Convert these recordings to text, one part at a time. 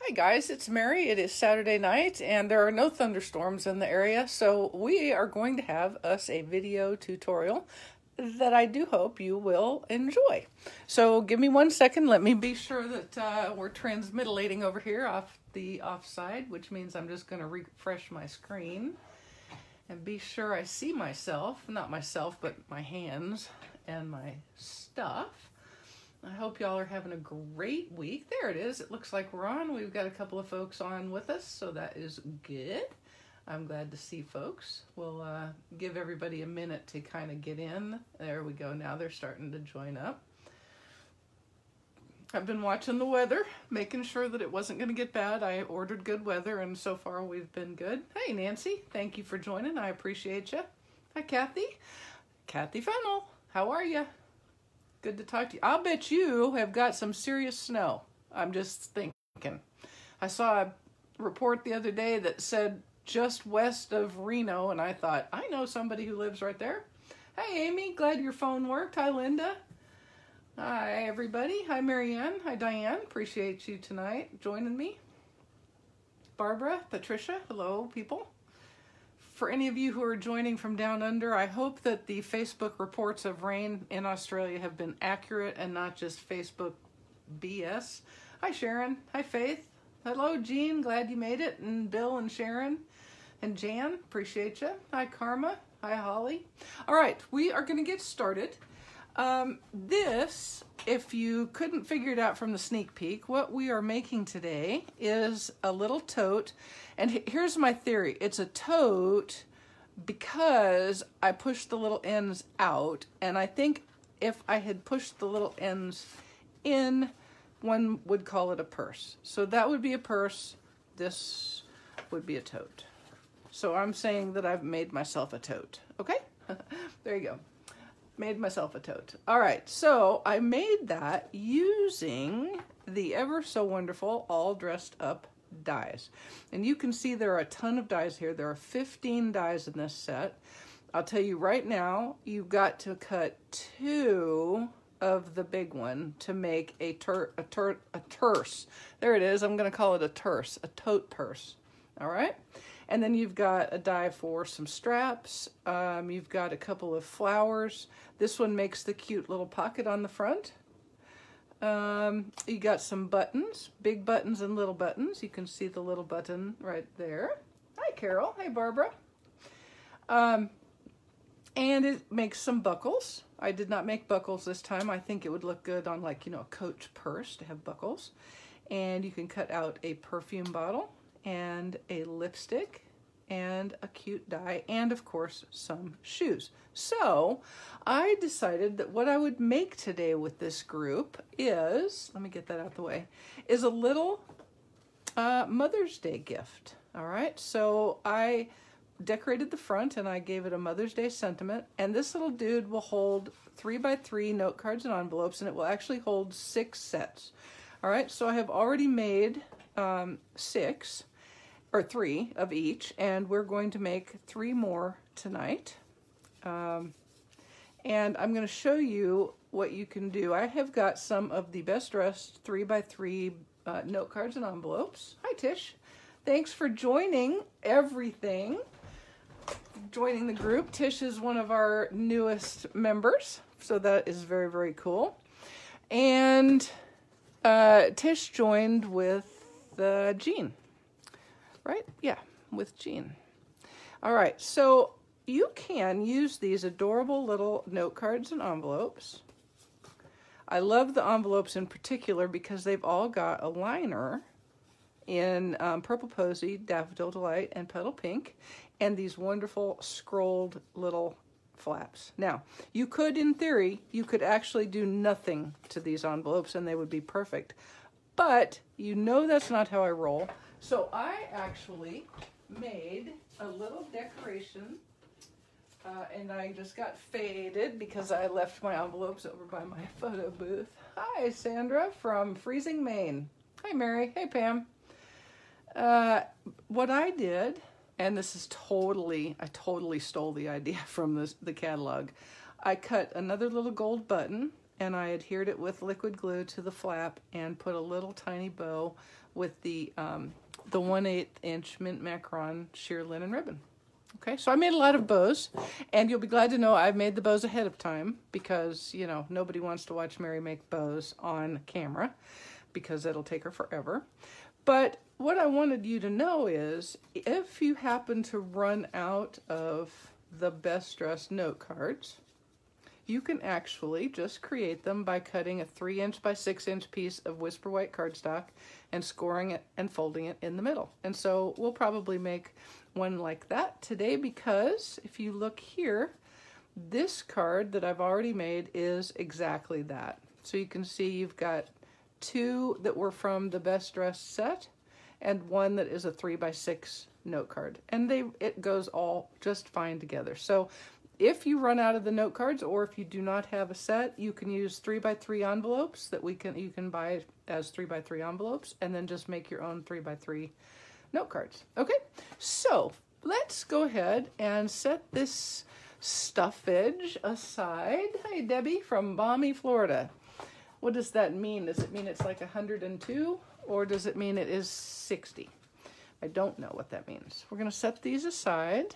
Hi guys, it's Mary. It is Saturday night and there are no thunderstorms in the area, so we are going to have us a video tutorial that I do hope you will enjoy. So give me one second. Let me be sure that uh, we're transmitilating over here off the offside, which means I'm just going to refresh my screen and be sure I see myself, not myself, but my hands and my stuff. I hope y'all are having a great week. There it is. It looks like we're on. We've got a couple of folks on with us, so that is good. I'm glad to see folks. We'll uh, give everybody a minute to kind of get in. There we go. Now they're starting to join up. I've been watching the weather, making sure that it wasn't going to get bad. I ordered good weather, and so far we've been good. Hey, Nancy, thank you for joining. I appreciate you. Hi, Kathy. Kathy Fennel, how are you? Good to talk to you. I'll bet you have got some serious snow. I'm just thinking. I saw a report the other day that said just west of Reno, and I thought, I know somebody who lives right there. Hey, Amy, glad your phone worked. Hi, Linda. Hi, everybody. Hi, Marianne. Hi, Diane. Appreciate you tonight joining me. Barbara, Patricia, hello, people for any of you who are joining from down under, I hope that the Facebook reports of rain in Australia have been accurate and not just Facebook BS. Hi, Sharon. Hi, Faith. Hello, Jean. Glad you made it. And Bill and Sharon and Jan. Appreciate you. Hi, Karma. Hi, Holly. All right, we are going to get started. Um, this, if you couldn't figure it out from the sneak peek, what we are making today is a little tote and here's my theory. It's a tote because I pushed the little ends out. And I think if I had pushed the little ends in, one would call it a purse. So that would be a purse. This would be a tote. So I'm saying that I've made myself a tote. Okay? there you go. Made myself a tote. All right. So I made that using the ever so wonderful all dressed up dies. And you can see there are a ton of dies here. There are 15 dies in this set. I'll tell you right now, you've got to cut two of the big one to make a ter a ter a terse. There it is. I'm going to call it a terse, a tote purse. All right. And then you've got a die for some straps. Um, you've got a couple of flowers. This one makes the cute little pocket on the front. Um, you got some buttons, big buttons and little buttons. You can see the little button right there. Hi, Carol. Hi, Barbara. Um, and it makes some buckles. I did not make buckles this time. I think it would look good on like, you know, a coach purse to have buckles. And you can cut out a perfume bottle and a lipstick and a cute die and of course some shoes. So I decided that what I would make today with this group is, let me get that out the way, is a little uh, Mother's Day gift. All right, so I decorated the front and I gave it a Mother's Day sentiment. And this little dude will hold three by three note cards and envelopes and it will actually hold six sets. All right, so I have already made um, six or three of each, and we're going to make three more tonight. Um, and I'm going to show you what you can do. I have got some of the best dressed three by three uh, note cards and envelopes. Hi, Tish. Thanks for joining everything, joining the group. Tish is one of our newest members, so that is very, very cool. And uh, Tish joined with uh, Jean right? Yeah, with Jean. All right, so you can use these adorable little note cards and envelopes. I love the envelopes in particular because they've all got a liner in um, Purple Posy, Daffodil Delight, and Petal Pink, and these wonderful scrolled little flaps. Now, you could, in theory, you could actually do nothing to these envelopes and they would be perfect. But you know that's not how I roll. So I actually made a little decoration uh, and I just got faded because I left my envelopes over by my photo booth. Hi, Sandra from Freezing, Maine. Hi, Mary. Hey, Pam. Uh, what I did, and this is totally, I totally stole the idea from this, the catalog. I cut another little gold button and I adhered it with liquid glue to the flap and put a little tiny bow with the um, the 1 8 inch mint macaron sheer linen ribbon. Okay, so I made a lot of bows, and you'll be glad to know I've made the bows ahead of time because, you know, nobody wants to watch Mary make bows on camera because it'll take her forever. But what I wanted you to know is if you happen to run out of the best dressed note cards, you can actually just create them by cutting a 3 inch by 6 inch piece of Whisper White cardstock and scoring it and folding it in the middle. And so we'll probably make one like that today because if you look here, this card that I've already made is exactly that. So you can see you've got two that were from the Best Dressed set and one that is a 3 by 6 note card. And they it goes all just fine together. So if you run out of the note cards or if you do not have a set, you can use three by three envelopes that we can you can buy as three by three envelopes and then just make your own three by three note cards. Okay, so let's go ahead and set this stuffage aside. Hey Debbie from balmy Florida. What does that mean? Does it mean it's like 102 or does it mean it is 60? I don't know what that means. We're going to set these aside.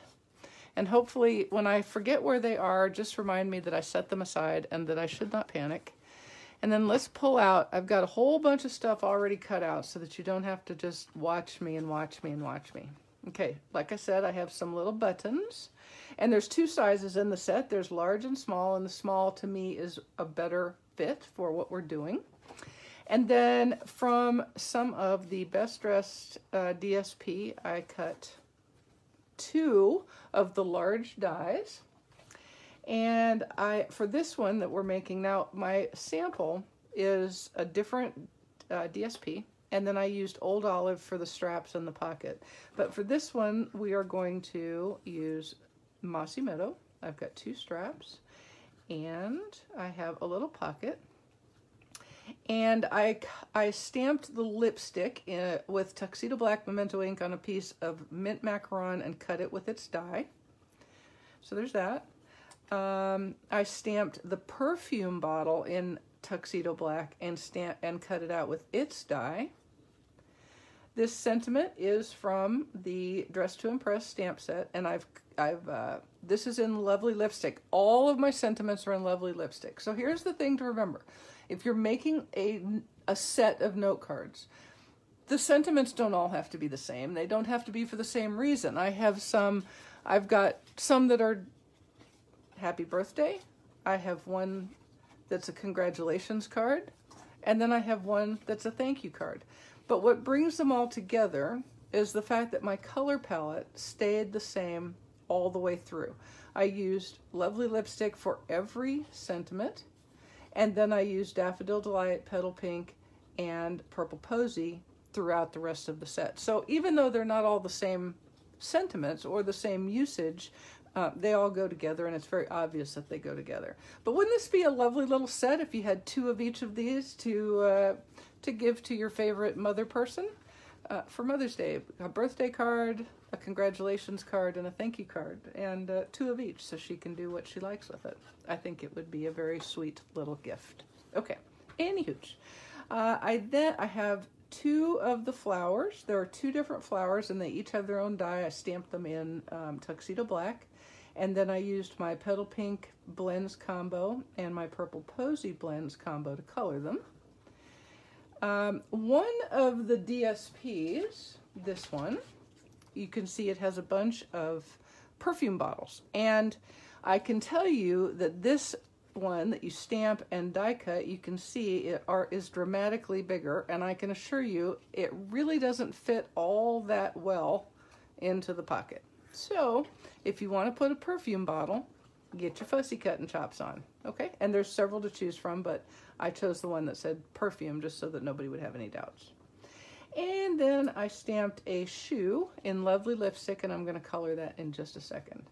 And hopefully, when I forget where they are, just remind me that I set them aside and that I should not panic. And then let's pull out. I've got a whole bunch of stuff already cut out so that you don't have to just watch me and watch me and watch me. Okay, like I said, I have some little buttons. And there's two sizes in the set. There's large and small, and the small to me is a better fit for what we're doing. And then from some of the Best Dressed uh, DSP, I cut two of the large dies. And I for this one that we're making now, my sample is a different uh, DSP, and then I used Old Olive for the straps and the pocket. But for this one, we are going to use Mossy Meadow. I've got two straps, and I have a little pocket. And I, I stamped the lipstick in, with Tuxedo Black Memento ink on a piece of mint macaron and cut it with its die. So there's that. Um, I stamped the perfume bottle in Tuxedo Black and stamp and cut it out with its die. This sentiment is from the Dressed to Impress stamp set, and I've I've uh, this is in lovely lipstick. All of my sentiments are in lovely lipstick. So here's the thing to remember: if you're making a a set of note cards, the sentiments don't all have to be the same. They don't have to be for the same reason. I have some I've got some that are happy birthday. I have one that's a congratulations card. And then I have one that's a thank you card. But what brings them all together is the fact that my color palette stayed the same all the way through. I used Lovely Lipstick for every sentiment. And then I used Daffodil Delight, Petal Pink, and Purple Posy throughout the rest of the set. So even though they're not all the same sentiments or the same usage, uh, they all go together and it's very obvious that they go together. But wouldn't this be a lovely little set if you had two of each of these to, uh, to give to your favorite mother person uh, for Mother's Day? A birthday card, a congratulations card, and a thank you card, and uh, two of each so she can do what she likes with it. I think it would be a very sweet little gift. Okay, anywho, uh, I then I have two of the flowers. There are two different flowers and they each have their own die. I stamped them in um, Tuxedo Black. And then I used my Petal Pink Blends combo and my Purple Posy Blends combo to color them. Um, one of the DSPs, this one, you can see it has a bunch of perfume bottles. And I can tell you that this one that you stamp and die cut, you can see it are, is dramatically bigger, and I can assure you it really doesn't fit all that well into the pocket. So if you want to put a perfume bottle, get your fussy cut and chops on, okay? And there's several to choose from, but I chose the one that said perfume just so that nobody would have any doubts. And then I stamped a shoe in lovely lipstick, and I'm going to color that in just a second.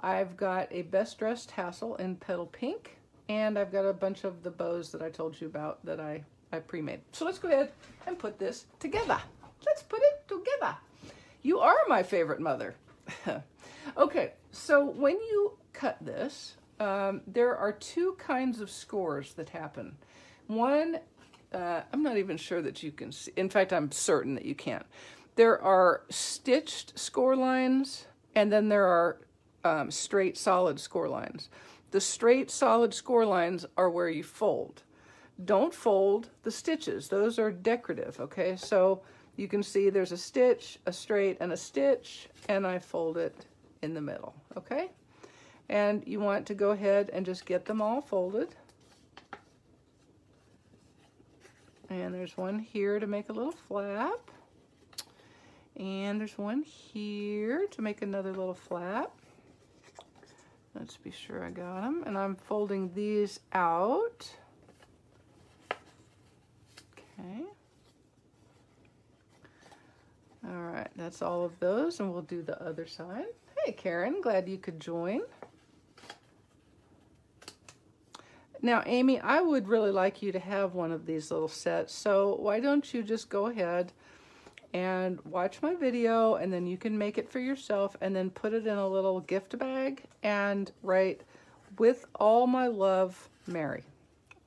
I've got a Best Dressed Tassel in Petal Pink, and I've got a bunch of the bows that I told you about that I, I pre-made. So let's go ahead and put this together. Let's put it together. You are my favorite mother. okay, so when you cut this, um, there are two kinds of scores that happen. One, uh, I'm not even sure that you can see. In fact, I'm certain that you can't. There are stitched score lines, and then there are um, straight solid score lines. The straight solid score lines are where you fold. Don't fold the stitches. Those are decorative, okay? So you can see there's a stitch, a straight, and a stitch, and I fold it in the middle, okay? And you want to go ahead and just get them all folded. And there's one here to make a little flap. And there's one here to make another little flap. Let's be sure I got them. And I'm folding these out. Okay. All right, that's all of those, and we'll do the other side. Hey, Karen, glad you could join. Now, Amy, I would really like you to have one of these little sets, so why don't you just go ahead and watch my video, and then you can make it for yourself, and then put it in a little gift bag, and write, with all my love, Mary,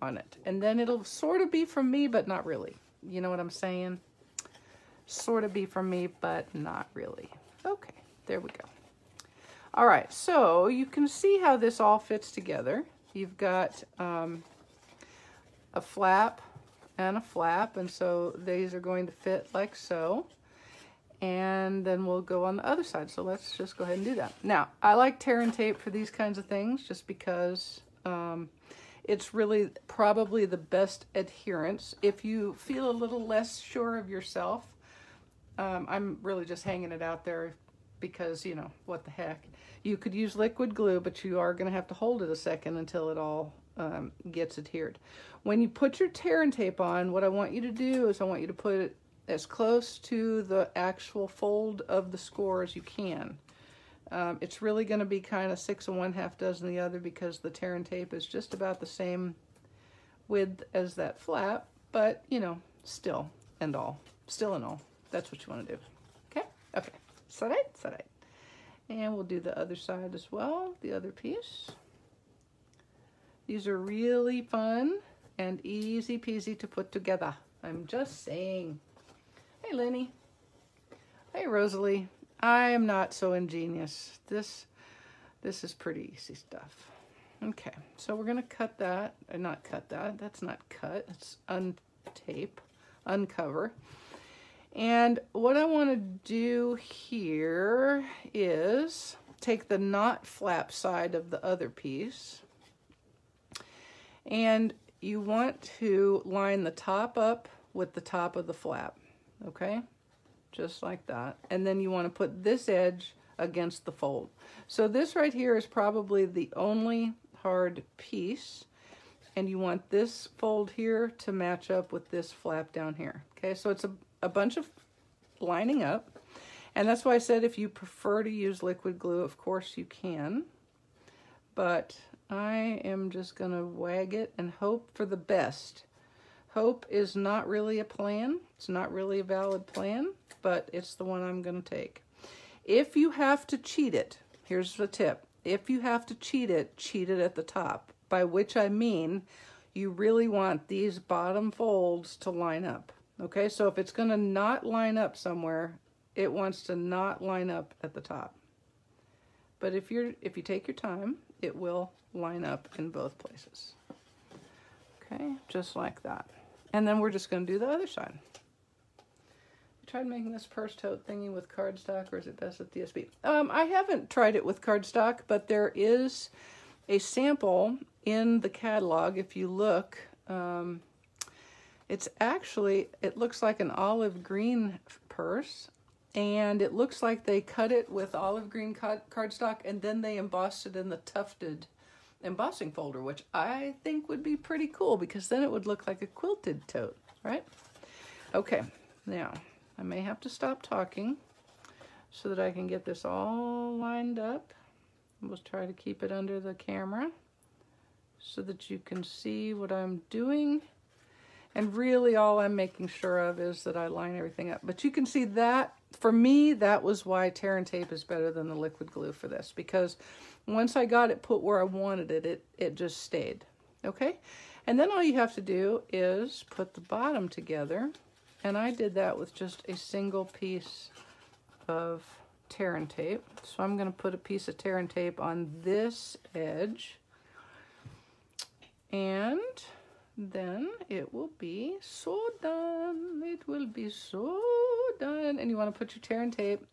on it. And then it'll sort of be from me, but not really. You know what I'm saying? Sort of be from me, but not really. Okay, there we go. All right, so you can see how this all fits together. You've got um, a flap and a flap, and so these are going to fit like so. And then we'll go on the other side. So let's just go ahead and do that. Now, I like tear and tape for these kinds of things just because um, it's really probably the best adherence. If you feel a little less sure of yourself, um, I'm really just hanging it out there because, you know, what the heck. You could use liquid glue, but you are going to have to hold it a second until it all um, gets adhered. When you put your tear and tape on, what I want you to do is I want you to put it as close to the actual fold of the score as you can. Um, it's really going to be kind of six and one half dozen the other because the tear and tape is just about the same width as that flap, but you know, still and all, still and all. That's what you want to do. Okay? Okay. So right. And we'll do the other side as well, the other piece. These are really fun and easy peasy to put together. I'm just saying. Hey, Lenny. Hey, Rosalie. I am not so ingenious. This, this is pretty easy stuff. Okay, so we're gonna cut that, uh, not cut that, that's not cut, it's untape, uncover. And what I wanna do here is take the not flap side of the other piece and you want to line the top up with the top of the flap, okay? Just like that. And then you want to put this edge against the fold. So this right here is probably the only hard piece. And you want this fold here to match up with this flap down here. Okay, so it's a, a bunch of lining up. And that's why I said if you prefer to use liquid glue, of course you can. But I am just going to wag it and hope for the best. Hope is not really a plan. It's not really a valid plan, but it's the one I'm going to take. If you have to cheat it, here's the tip. If you have to cheat it, cheat it at the top, by which I mean you really want these bottom folds to line up. Okay, so if it's going to not line up somewhere, it wants to not line up at the top. But if you're if you take your time, it will line up in both places. Okay, just like that. And then we're just going to do the other side. You tried making this purse tote thingy with cardstock or is it best with DSP? Um, I haven't tried it with cardstock, but there is a sample in the catalog if you look. Um, it's actually, it looks like an olive green purse and it looks like they cut it with olive green cardstock and then they embossed it in the tufted embossing folder, which I think would be pretty cool because then it would look like a quilted tote, right? Okay, now I may have to stop talking so that I can get this all lined up. We'll try to keep it under the camera so that you can see what I'm doing. And really all I'm making sure of is that I line everything up. But you can see that, for me, that was why tear and tape is better than the liquid glue for this. Because once I got it put where I wanted it, it, it just stayed. Okay? And then all you have to do is put the bottom together. And I did that with just a single piece of tear and tape. So I'm going to put a piece of tear and tape on this edge. And then it will be so done. It will be so done. And you want to put your tear and tape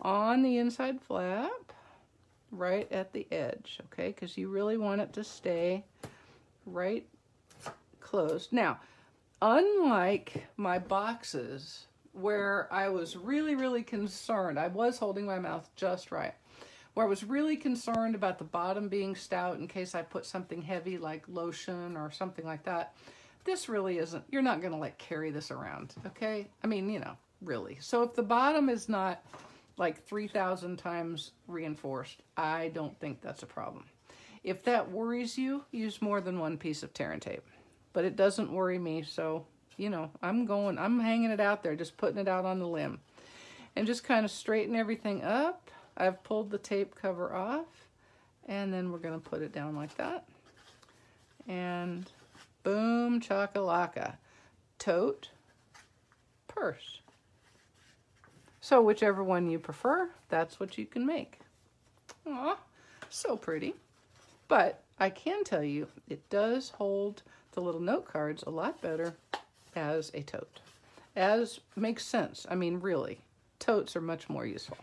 on the inside flap right at the edge, okay? Because you really want it to stay right closed. Now, unlike my boxes where I was really, really concerned, I was holding my mouth just right where I was really concerned about the bottom being stout in case I put something heavy like lotion or something like that. This really isn't, you're not gonna like carry this around, okay? I mean, you know, really. So if the bottom is not like 3,000 times reinforced, I don't think that's a problem. If that worries you, use more than one piece of tear and tape. But it doesn't worry me, so, you know, I'm going, I'm hanging it out there, just putting it out on the limb. And just kind of straighten everything up I've pulled the tape cover off and then we're going to put it down like that. And boom, chakalaka. Tote, purse. So whichever one you prefer, that's what you can make. Aw, so pretty. But I can tell you, it does hold the little note cards a lot better as a tote. As makes sense. I mean, really, totes are much more useful.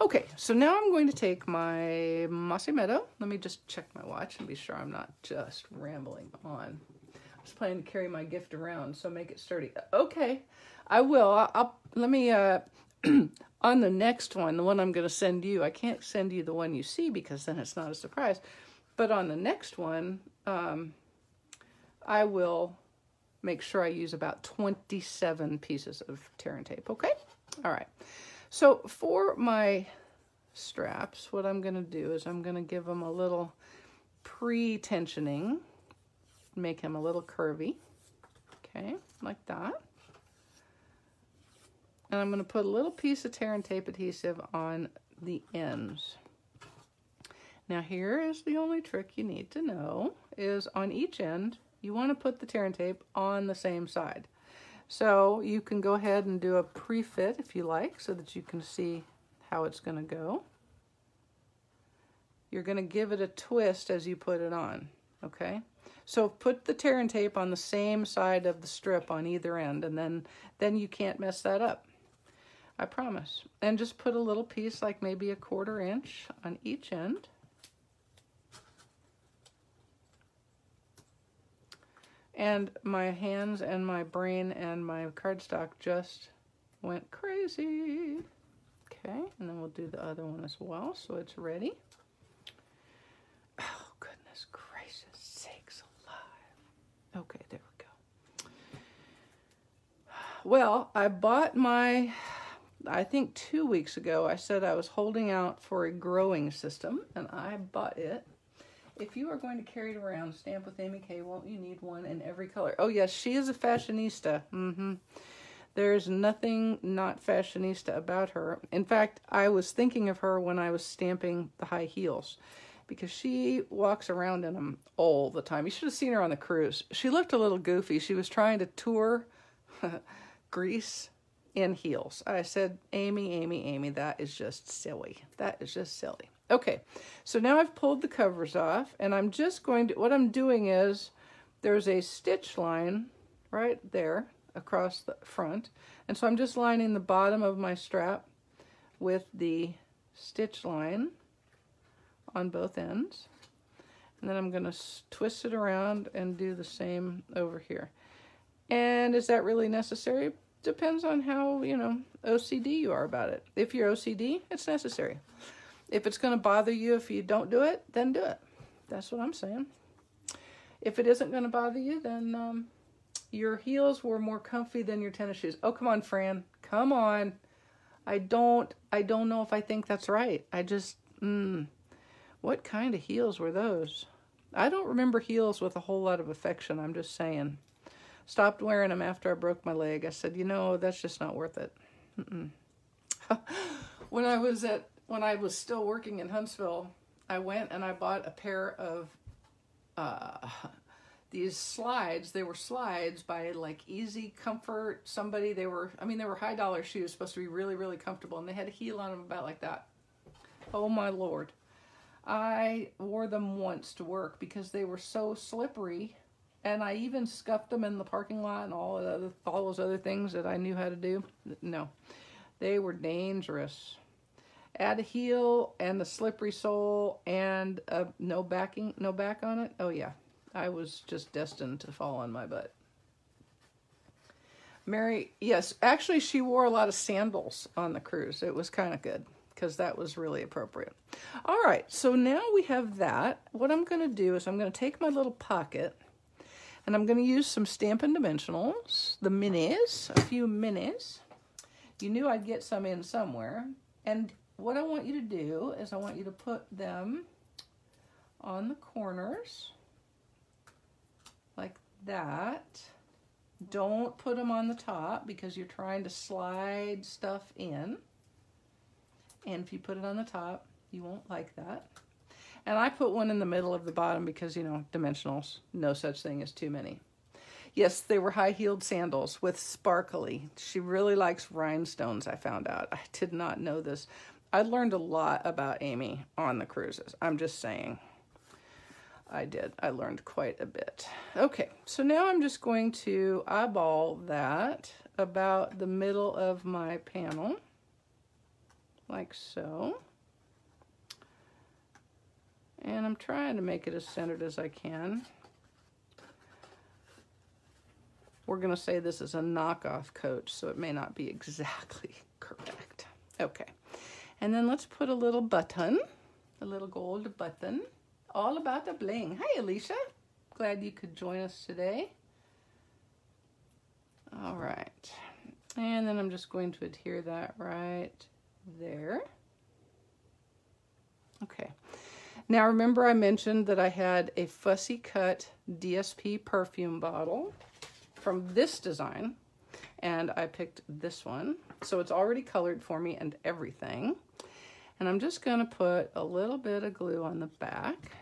Okay, so now I'm going to take my Mossy Meadow. Let me just check my watch and be sure I'm not just rambling on. I was planning to carry my gift around, so make it sturdy. Okay, I will. I'll, let me, uh, on the next one, the one I'm going to send you, I can't send you the one you see because then it's not a surprise. But on the next one, um, I will make sure I use about 27 pieces of tear and tape, okay? All right. So for my straps, what I'm going to do is I'm going to give them a little pre-tensioning, make him a little curvy, okay, like that. And I'm going to put a little piece of tear and tape adhesive on the ends. Now here is the only trick you need to know is on each end, you want to put the tear and tape on the same side. So you can go ahead and do a pre-fit if you like so that you can see how it's going to go. You're going to give it a twist as you put it on, okay? So put the tear and tape on the same side of the strip on either end and then, then you can't mess that up. I promise. And just put a little piece like maybe a quarter inch on each end. And my hands and my brain and my cardstock just went crazy. Okay, and then we'll do the other one as well so it's ready. Oh, goodness gracious sakes alive. Okay, there we go. Well, I bought my, I think two weeks ago, I said I was holding out for a growing system, and I bought it if you are going to carry it around, stamp with Amy Kay, won't you need one in every color? Oh, yes, she is a fashionista. Mm-hmm. There's nothing not fashionista about her. In fact, I was thinking of her when I was stamping the high heels because she walks around in them all the time. You should have seen her on the cruise. She looked a little goofy. She was trying to tour Greece in heels. I said, Amy, Amy, Amy, that is just silly. That is just silly. Okay, so now I've pulled the covers off and I'm just going to, what I'm doing is there's a stitch line right there across the front. And so I'm just lining the bottom of my strap with the stitch line on both ends. And then I'm going to twist it around and do the same over here. And is that really necessary? Depends on how, you know, OCD you are about it. If you're OCD, it's necessary. If it's going to bother you if you don't do it, then do it. That's what I'm saying. If it isn't going to bother you, then um, your heels were more comfy than your tennis shoes. Oh, come on, Fran. Come on. I don't, I don't know if I think that's right. I just, mm, what kind of heels were those? I don't remember heels with a whole lot of affection. I'm just saying. Stopped wearing them after I broke my leg. I said, you know, that's just not worth it. when I was at when I was still working in Huntsville, I went and I bought a pair of uh, these slides. They were slides by like Easy Comfort. Somebody they were. I mean, they were high dollar shoes, supposed to be really really comfortable, and they had a heel on them about like that. Oh my lord! I wore them once to work because they were so slippery and I even scuffed them in the parking lot and all other, all those other things that I knew how to do. No, they were dangerous. Add a heel and a slippery sole and a no backing, no back on it. Oh yeah, I was just destined to fall on my butt. Mary, yes, actually she wore a lot of sandals on the cruise. It was kind of good because that was really appropriate. All right, so now we have that. What I'm going to do is I'm going to take my little pocket and I'm going to use some Stampin' Dimensionals, the minis, a few minis. You knew I'd get some in somewhere. And what I want you to do is I want you to put them on the corners like that. Don't put them on the top because you're trying to slide stuff in. And if you put it on the top, you won't like that. And I put one in the middle of the bottom because, you know, dimensionals, no such thing as too many. Yes, they were high-heeled sandals with sparkly. She really likes rhinestones, I found out. I did not know this. I learned a lot about Amy on the cruises. I'm just saying. I did. I learned quite a bit. Okay, so now I'm just going to eyeball that about the middle of my panel, like so. And I'm trying to make it as centered as I can. We're going to say this is a knockoff coach, so it may not be exactly correct. Okay. And then let's put a little button, a little gold button, all about the bling. Hi, Alicia. Glad you could join us today. All right. And then I'm just going to adhere that right there. Okay. Now remember I mentioned that I had a fussy cut DSP perfume bottle from this design and I picked this one. So it's already colored for me and everything. And I'm just gonna put a little bit of glue on the back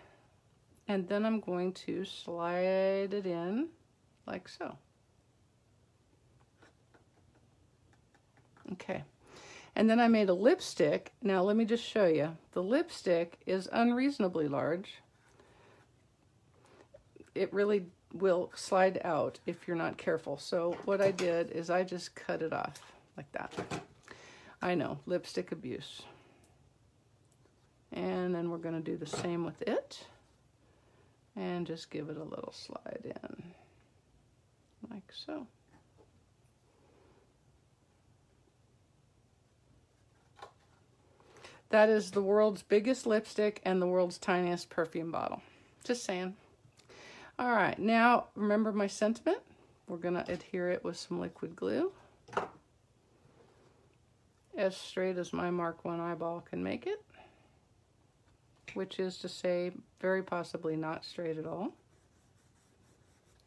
and then I'm going to slide it in like so. Okay. And then I made a lipstick. Now let me just show you. The lipstick is unreasonably large. It really will slide out if you're not careful. So what I did is I just cut it off like that. I know, lipstick abuse. And then we're gonna do the same with it. And just give it a little slide in, like so. That is the world's biggest lipstick and the world's tiniest perfume bottle. Just saying. All right, now remember my sentiment. We're gonna adhere it with some liquid glue. As straight as my Mark 1 eyeball can make it. Which is to say, very possibly not straight at all.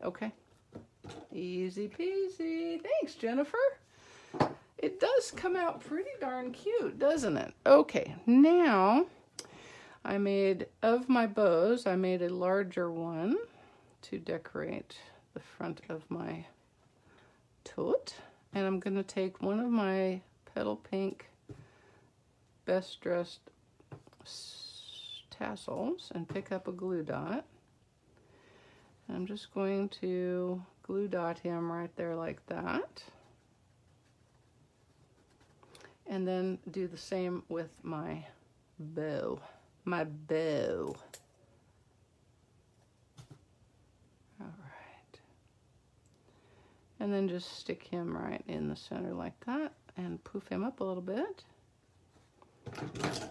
Okay. Easy peasy. Thanks, Jennifer. It does come out pretty darn cute, doesn't it? Okay, now I made, of my bows, I made a larger one to decorate the front of my tote. And I'm going to take one of my petal pink best dressed tassels and pick up a glue dot. I'm just going to glue dot him right there like that and then do the same with my bow, my bow. All right. And then just stick him right in the center like that and poof him up a little bit.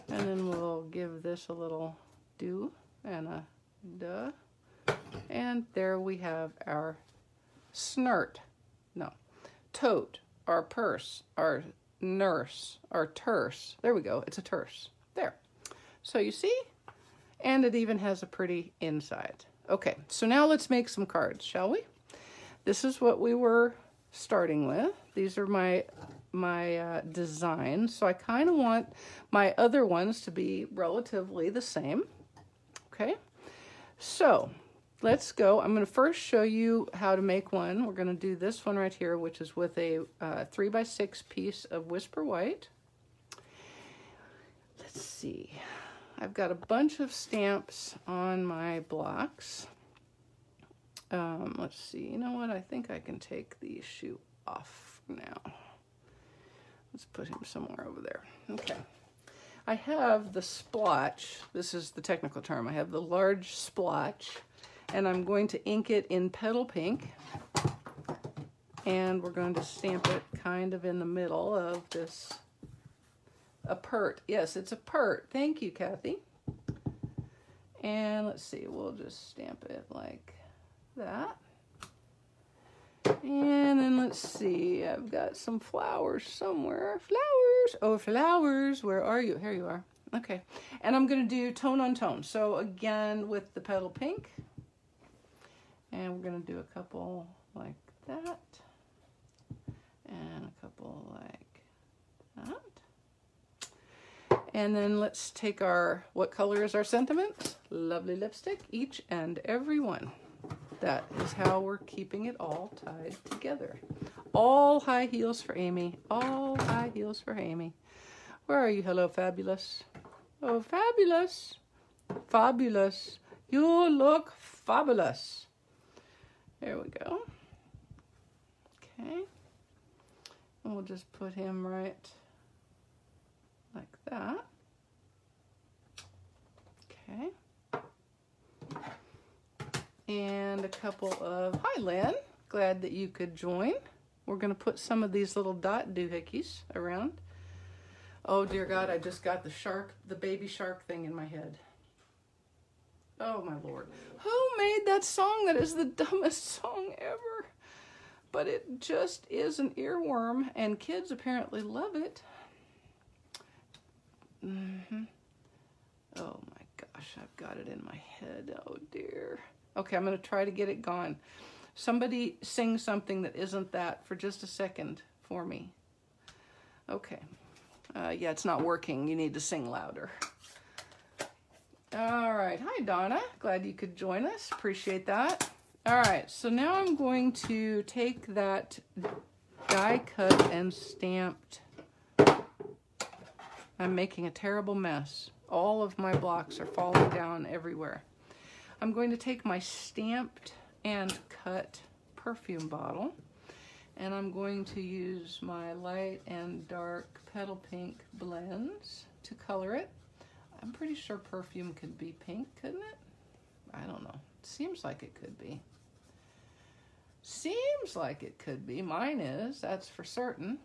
And then we'll give this a little do and a duh. And there we have our snert, no, tote, our purse, our nurse our terse. There we go. It's a terse. There. So you see? And it even has a pretty inside. Okay, so now let's make some cards, shall we? this is what we were starting with. These are my my uh, designs. So I kind of want my other ones to be relatively the same. Okay, so let's go. I'm going to first show you how to make one. We're going to do this one right here, which is with a uh, 3 by 6 piece of Whisper White. Let's see. I've got a bunch of stamps on my blocks. Um, let's see. You know what? I think I can take the shoe off now. Let's put him somewhere over there. Okay. I have the splotch. This is the technical term. I have the large splotch and I'm going to ink it in petal pink and we're going to stamp it kind of in the middle of this a pert yes it's a pert thank you Kathy and let's see we'll just stamp it like that and then let's see I've got some flowers somewhere flowers oh flowers where are you here you are okay and I'm gonna do tone on tone so again with the petal pink and we're to do a couple like that. And a couple like that. And then let's take our, what color is our sentiment? Lovely lipstick, each and every one. That is how we're keeping it all tied together. All high heels for Amy. All high heels for Amy. Where are you? Hello, fabulous. Oh, fabulous. Fabulous. You look fabulous. There we go. Okay. And we'll just put him right like that. Okay. And a couple of, hi Lynn, glad that you could join. We're gonna put some of these little dot doohickeys around. Oh dear God, I just got the shark, the baby shark thing in my head. Oh my lord. Who made that song? That is the dumbest song ever. But it just is an earworm, and kids apparently love it. Mm hmm Oh my gosh, I've got it in my head. Oh dear. Okay, I'm going to try to get it gone. Somebody sing something that isn't that for just a second for me. Okay. Uh, yeah, it's not working. You need to sing louder. All right. Hi, Donna. Glad you could join us. Appreciate that. All right. So now I'm going to take that die cut and stamped. I'm making a terrible mess. All of my blocks are falling down everywhere. I'm going to take my stamped and cut perfume bottle and I'm going to use my light and dark petal pink blends to color it. I'm pretty sure perfume could be pink, couldn't it? I don't know. Seems like it could be. Seems like it could be. Mine is, that's for certain.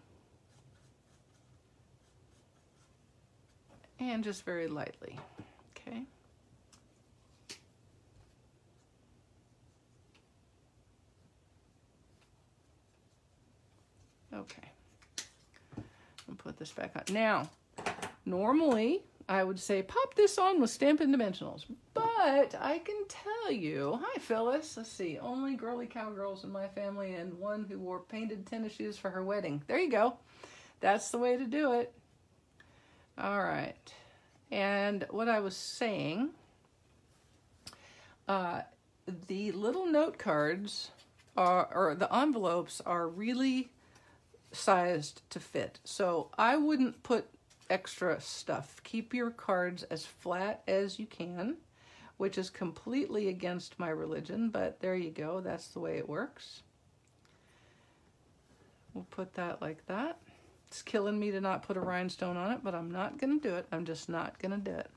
And just very lightly, okay? Okay. I'll put this back on. Now, normally I would say pop this on with Stampin' Dimensionals. But I can tell you, hi Phyllis, let's see, only girly cowgirls in my family and one who wore painted tennis shoes for her wedding. There you go. That's the way to do it. All right. And what I was saying, uh, the little note cards are, or the envelopes are really sized to fit. So I wouldn't put extra stuff. Keep your cards as flat as you can, which is completely against my religion, but there you go. That's the way it works. We'll put that like that. It's killing me to not put a rhinestone on it, but I'm not going to do it. I'm just not going to do it.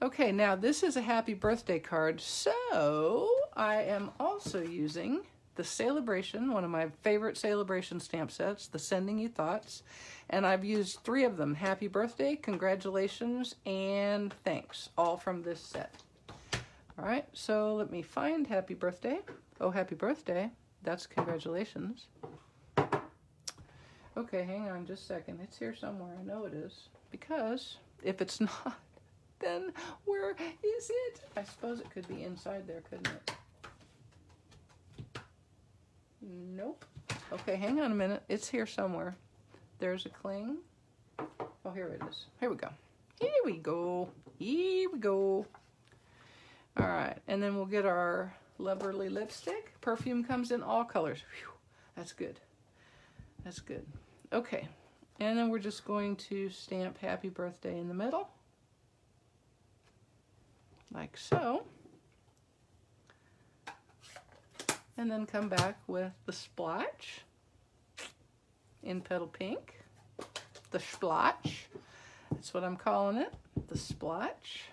Okay, now this is a happy birthday card, so I am also using the Celebration, one of my favorite Celebration stamp sets, the Sending You Thoughts. And I've used three of them. Happy birthday, congratulations, and thanks, all from this set. All right, so let me find happy birthday. Oh, happy birthday. That's congratulations. Okay, hang on just a second. It's here somewhere. I know it is. Because if it's not, then where is it? I suppose it could be inside there, couldn't it? Nope. Okay, hang on a minute. It's here somewhere. There's a cling. Oh, here it is. Here we go. Here we go. Here we go. All right, and then we'll get our Loverly lipstick. Perfume comes in all colors. Whew, that's good. That's good. Okay, and then we're just going to stamp happy birthday in the middle. Like so. And then come back with the splotch in petal pink. The splotch. That's what I'm calling it. The splotch.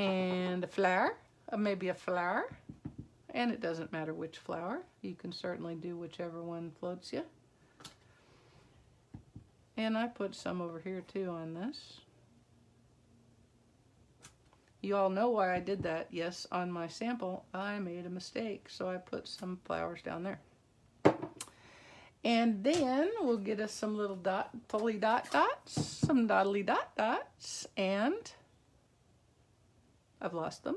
and a flower, uh, maybe a flower. And it doesn't matter which flower. You can certainly do whichever one floats you. And I put some over here too on this. You all know why I did that. Yes, on my sample, I made a mistake. So I put some flowers down there. And then we'll get us some little dot, pulley dot dots, some dottly dot dots, and I've lost them.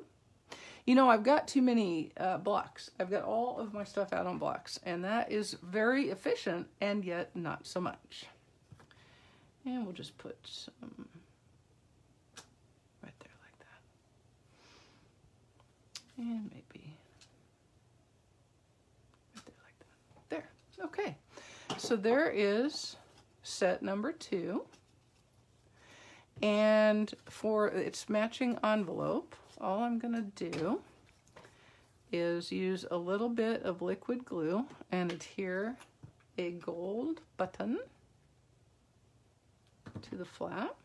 You know, I've got too many uh, blocks. I've got all of my stuff out on blocks, and that is very efficient and yet not so much. And we'll just put some right there like that. And maybe right there like that. There. Okay. So there is set number two. And for its matching envelope, all I'm going to do is use a little bit of liquid glue and adhere a gold button to the flap.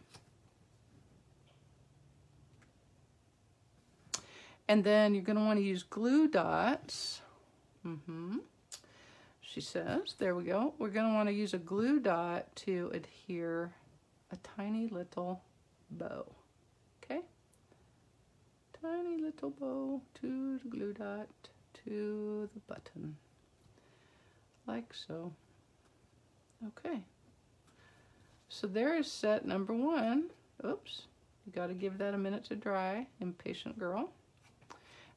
And then you're going to want to use glue dots. Mm -hmm. She says, there we go. We're going to want to use a glue dot to adhere a tiny little bow. Okay? Tiny little bow to the glue dot to the button. Like so. Okay. So there is set number one. Oops. You got to give that a minute to dry. Impatient girl.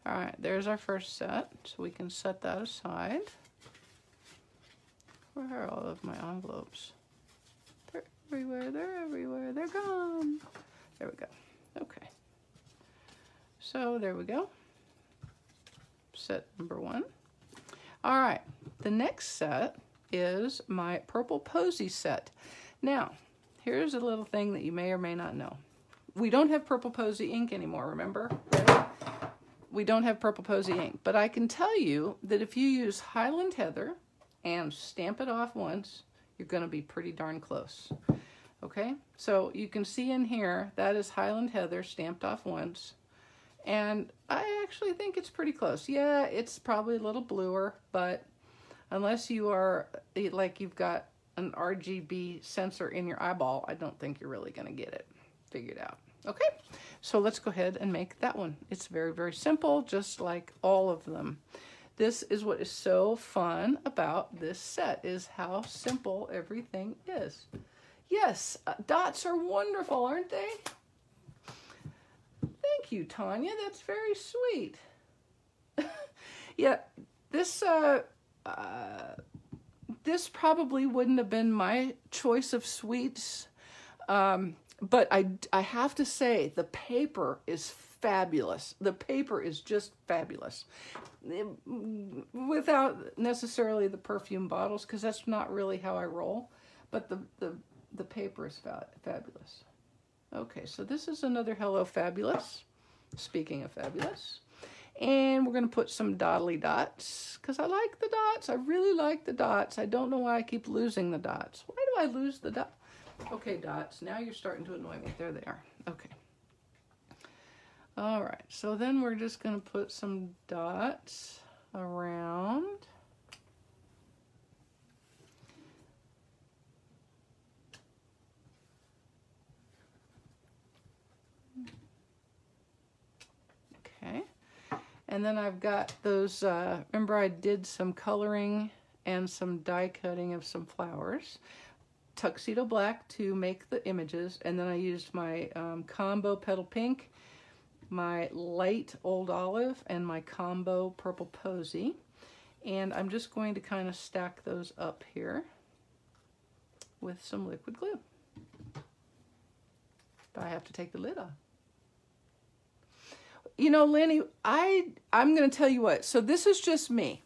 All right, there's our first set. So we can set that aside. Where are all of my envelopes? They're everywhere, they're everywhere, they're gone. There we go. Okay. So there we go. Set number one. All right, the next set is my Purple Posy set. Now, here's a little thing that you may or may not know. We don't have Purple Posy ink anymore, remember? We don't have Purple Posy ink, but I can tell you that if you use Highland Heather and stamp it off once, you're going to be pretty darn close. Okay, so you can see in here, that is Highland Heather stamped off once. And I actually think it's pretty close. Yeah, it's probably a little bluer, but unless you are, eh, like you've got an RGB sensor in your eyeball, I don't think you're really going to get it figured out. Okay, so let's go ahead and make that one. It's very, very simple, just like all of them. This is what is so fun about this set, is how simple everything is. Yes, uh, dots are wonderful, aren't they? Thank you, Tanya. That's very sweet. yeah, this uh, uh, this probably wouldn't have been my choice of sweets, um, but I I have to say the paper is fabulous. The paper is just fabulous, without necessarily the perfume bottles because that's not really how I roll. But the the the paper is fa fabulous. Okay, so this is another Hello Fabulous. Speaking of fabulous. And we're going to put some dottly dots because I like the dots. I really like the dots. I don't know why I keep losing the dots. Why do I lose the dots? Okay, dots. Now you're starting to annoy me. There they are. Okay. All right. So then we're just going to put some dots around. Okay, and then I've got those, uh, remember I did some coloring and some die cutting of some flowers. Tuxedo black to make the images. And then I used my um, combo petal pink my light old olive and my combo purple posy. And I'm just going to kind of stack those up here with some liquid glue. But I have to take the lid off. You know, Lenny, I I'm going to tell you what. So this is just me.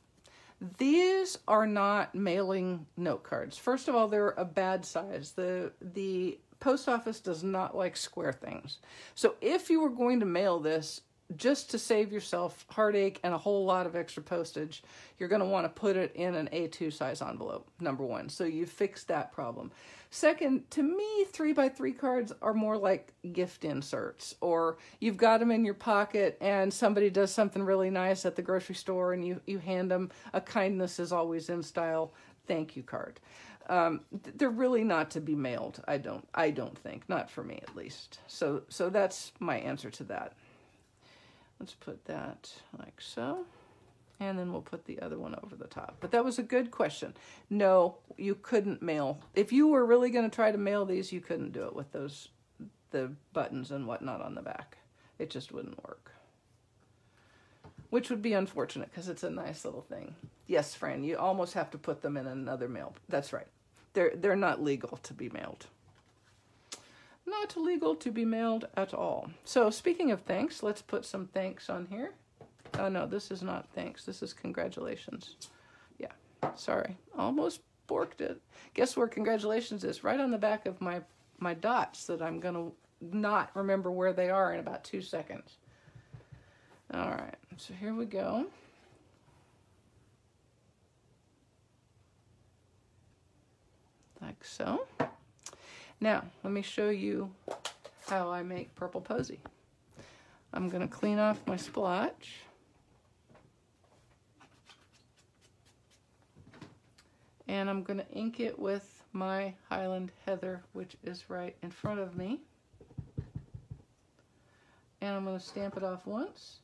These are not mailing note cards. First of all, they're a bad size. The the post office does not like square things. So if you were going to mail this, just to save yourself heartache and a whole lot of extra postage, you're going to want to put it in an A2 size envelope, number one. So you fix that problem. Second, to me, three by three cards are more like gift inserts, or you've got them in your pocket and somebody does something really nice at the grocery store and you, you hand them a kindness is always in style thank you card. Um, they're really not to be mailed. I don't, I don't think, not for me at least. So, so that's my answer to that. Let's put that like so. And then we'll put the other one over the top. But that was a good question. No, you couldn't mail. If you were really going to try to mail these, you couldn't do it with those, the buttons and whatnot on the back. It just wouldn't work. Which would be unfortunate because it's a nice little thing. Yes, Fran, you almost have to put them in another mail. That's right. They're, they're not legal to be mailed not legal to be mailed at all. So speaking of thanks, let's put some thanks on here. Oh no, this is not thanks. This is congratulations. Yeah, sorry. Almost borked it. Guess where congratulations is? Right on the back of my, my dots that I'm going to not remember where they are in about two seconds. All right, so here we go. Like so. Now, let me show you how I make purple posy. I'm to clean off my splotch. And I'm going to ink it with my Highland Heather, which is right in front of me. And I'm going to stamp it off once,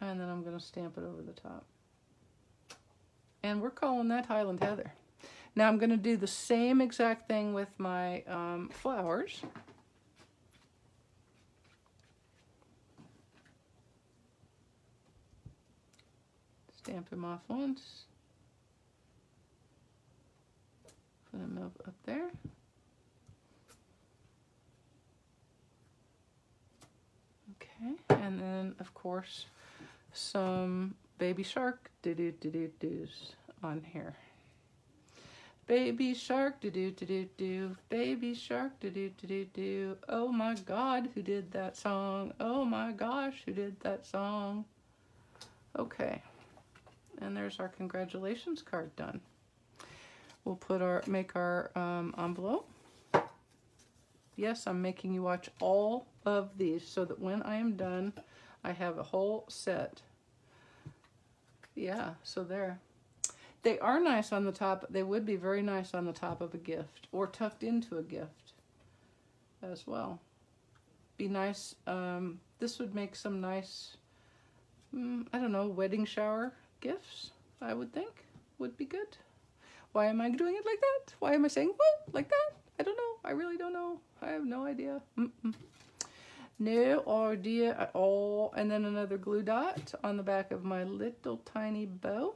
and then I'm going to stamp it over the top. And we're calling that Highland Heather. Now I'm going to do the same exact thing with my um, flowers. Stamp them off once. Put them up, up there. Okay, and then of course some baby shark do do do do do's on here. Baby shark, do do do do do. Baby shark, do do do do do. Oh my God, who did that song? Oh my gosh, who did that song? Okay, and there's our congratulations card done. We'll put our make our um, envelope. Yes, I'm making you watch all of these so that when I am done, I have a whole set. Yeah, so there. They are nice on the top. They would be very nice on the top of a gift or tucked into a gift as well. Be nice. Um, this would make some nice, mm, I don't know, wedding shower gifts, I would think would be good. Why am I doing it like that? Why am I saying what? Like that? I don't know. I really don't know. I have no idea. Mm -mm. No idea at all. And then another glue dot on the back of my little tiny bow.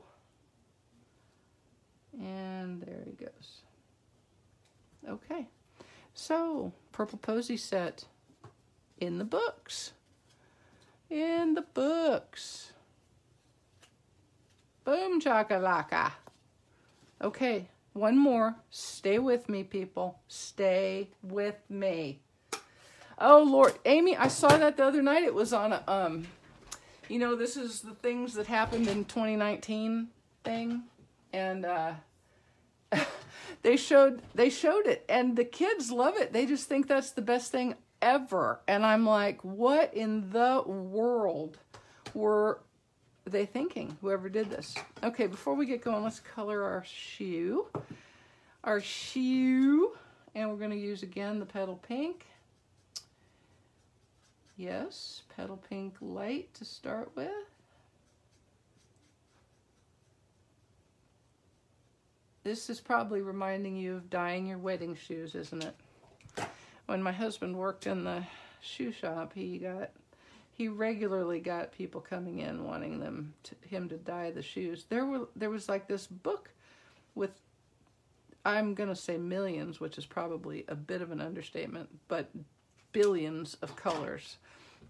And there he goes. Okay, so Purple Posy set in the books. In the books. Boom chakalaka. Okay, one more. Stay with me, people. Stay with me. Oh Lord, Amy, I saw that the other night. It was on a um, you know, this is the things that happened in 2019 thing and uh, they showed they showed it, and the kids love it. They just think that's the best thing ever. And I'm like, what in the world were they thinking? Whoever did this. Okay, before we get going, let's color our shoe. Our shoe, and we're to use again the petal pink. Yes, petal pink light to start with. This is probably reminding you of dyeing your wedding shoes, isn't it? When my husband worked in the shoe shop, he got he regularly got people coming in wanting them to, him to dye the shoes. There were there was like this book with I'm going to say millions, which is probably a bit of an understatement, but billions of colors,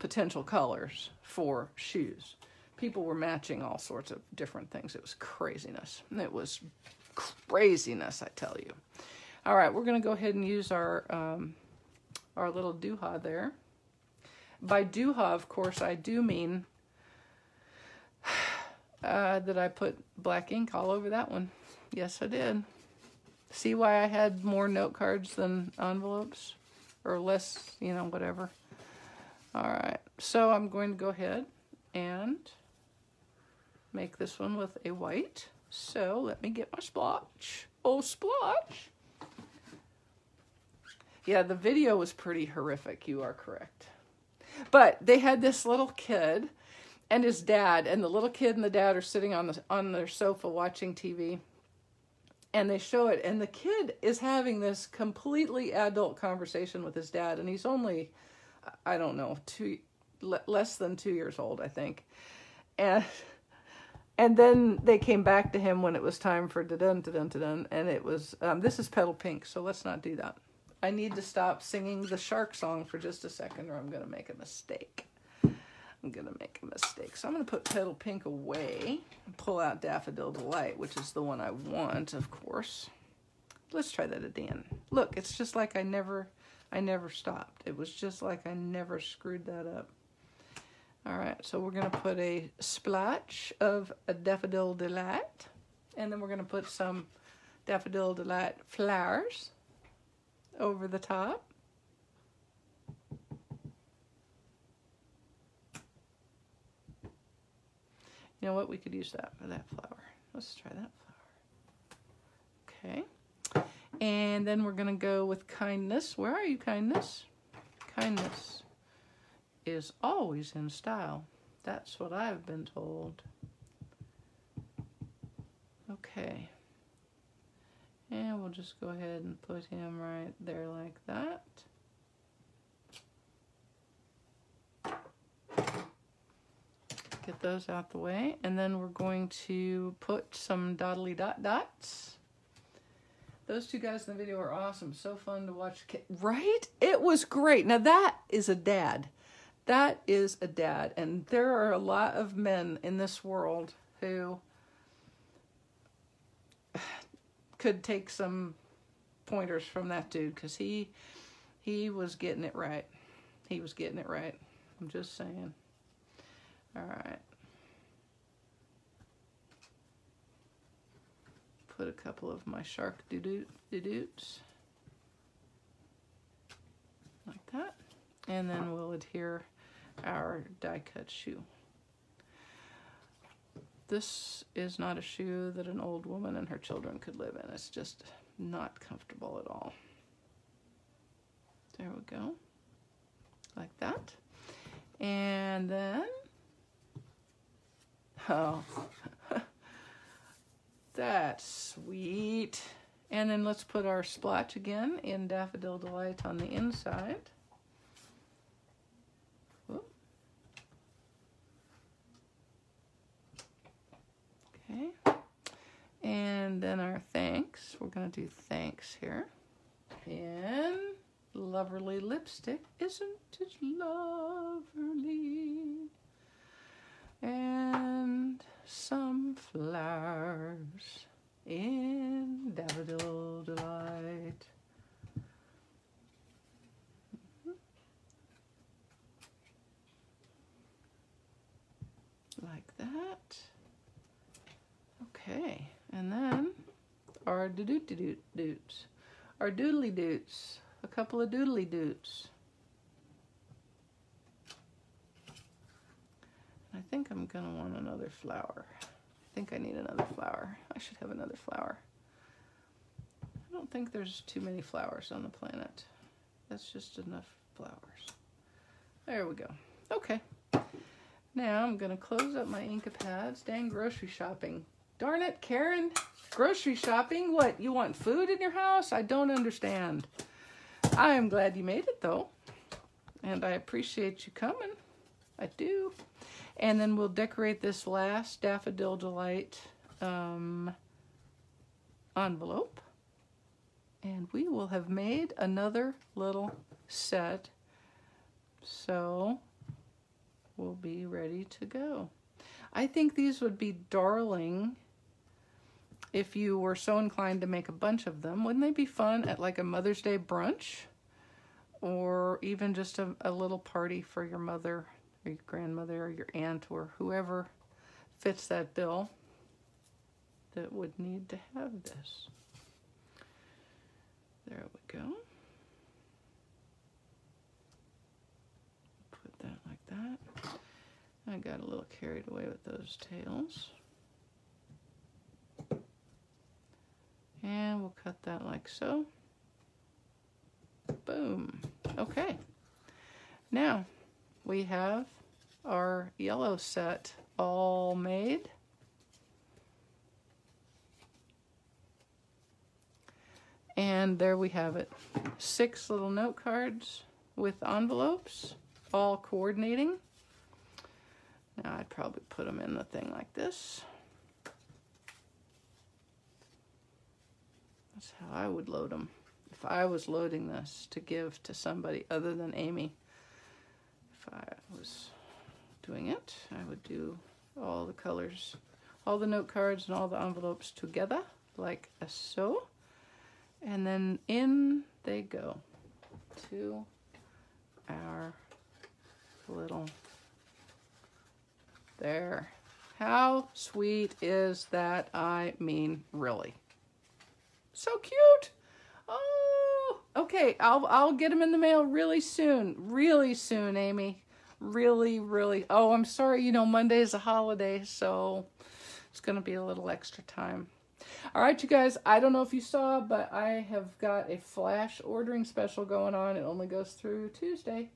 potential colors for shoes. People were matching all sorts of different things. It was craziness. It was craziness, I tell you. All right, we're going to go ahead and use our um, our little dooha there. By dooha, of course, I do mean uh, that I put black ink all over that one. Yes, I did. See why I had more note cards than envelopes? Or less, you know, whatever. All right, so I'm going to go ahead and make this one with a white. So let me get my splotch. Oh, splotch! Yeah, the video was pretty horrific. You are correct. But they had this little kid and his dad, and the little kid and the dad are sitting on the on their sofa watching TV. And they show it, and the kid is having this completely adult conversation with his dad, and he's only, I don't know, two less than two years old, I think. And and then they came back to him when it was time for da dun da dun da dun, and it was um, this is Petal Pink, so let's not do that. I need to stop singing the shark song for just a second or I'm going to make a mistake. I'm going to make a mistake. So I'm going to put Petal Pink away and pull out Daffodil Delight, which is the one I want, of course. Let's try that again. Look, it's just like I never, I never stopped. It was just like I never screwed that up. All right, so we're going to put a splotch of a Daffodil Delight, and then we're going to put some Daffodil Delight flowers over the top. You know what? We could use that for that flower. Let's try that flower. Okay. And then we're going to go with kindness. Where are you, kindness? Kindness is always in style. That's what I've been told. Okay. We'll just go ahead and put him right there like that. Get those out the way. And then we're going to put some dottly dot dots. Those two guys in the video are awesome. So fun to watch. Right? It was great. Now that is a dad. That is a dad. And there are a lot of men in this world who could take some pointers from that dude because he he was getting it right. He was getting it right. I'm just saying. All right. Put a couple of my shark doo-doots like that. And then we'll adhere our die cut shoe. This is not a shoe that an old woman and her children could live in. It's just not comfortable at all. There we go. Like that. And then, oh, that's sweet. And then let's put our splotch again in Daffodil Delight on the inside. Okay. And then our do thanks here. And Loverly lipstick. Isn't it lovely? And some flowers in Daffodil Delight. Mm-hmm. Like that. Okay, and then our doot doot doots, doodly doots, a couple of doodly doots. I think I'm gonna want another flower. I think I need another flower. I should have another flower. I don't think there's too many flowers on the planet. That's just enough flowers. There we go. Okay. Now I'm gonna close up my Inca pads. Dang grocery shopping. Darn it, Karen. Grocery shopping? What, you want food in your house? I don't understand. I am glad you made it, though. And I appreciate you coming. I do. And then we'll decorate this last Daffodil Delight um, envelope. And we will have made another little set. So we'll be ready to go. I think these would be darling if you were so inclined to make a bunch of them. Wouldn't they be fun at like a Mother's Day brunch? Or even just a, a little party for your mother or your grandmother or your aunt or whoever fits that bill that would need to have this. There we go. Put that like that. I got a little carried away with those tails. And we'll cut that like so. Boom. Okay. Now we have our yellow set all made. And there we have it. Six little note cards with envelopes, all coordinating. Now I'd probably put them in the thing like this. That's how I would load them. If I was loading this to give to somebody other than Amy, if I was doing it, I would do all the colors, all the note cards and all the envelopes together like a so. And then in they go to our little there. How sweet is that? I mean, really. So cute. Oh, okay. I'll I'll get them in the mail really soon. Really soon, Amy. Really, really. Oh, I'm sorry. You know, Monday is a holiday, so it's going to be a little extra time. All right, you guys, I don't know if you saw, but I have got a flash ordering special going on. It only goes through Tuesday.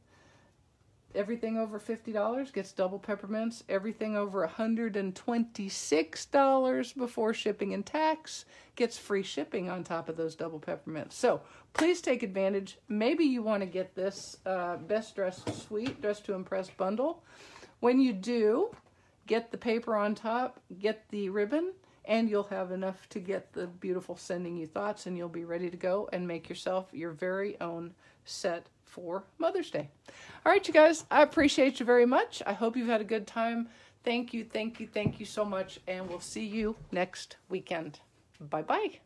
Everything over $50 gets double peppermints. Everything over $126 before shipping and tax gets free shipping on top of those double peppermints. So please take advantage. Maybe you want to get this uh, Best Dressed Suite, Dressed to Impress bundle. When you do, get the paper on top, get the ribbon, and you'll have enough to get the beautiful sending you thoughts and you'll be ready to go and make yourself your very own set for Mother's Day. All right, you guys, I appreciate you very much. I hope you've had a good time. Thank you, thank you, thank you so much, and we'll see you next weekend. Bye-bye.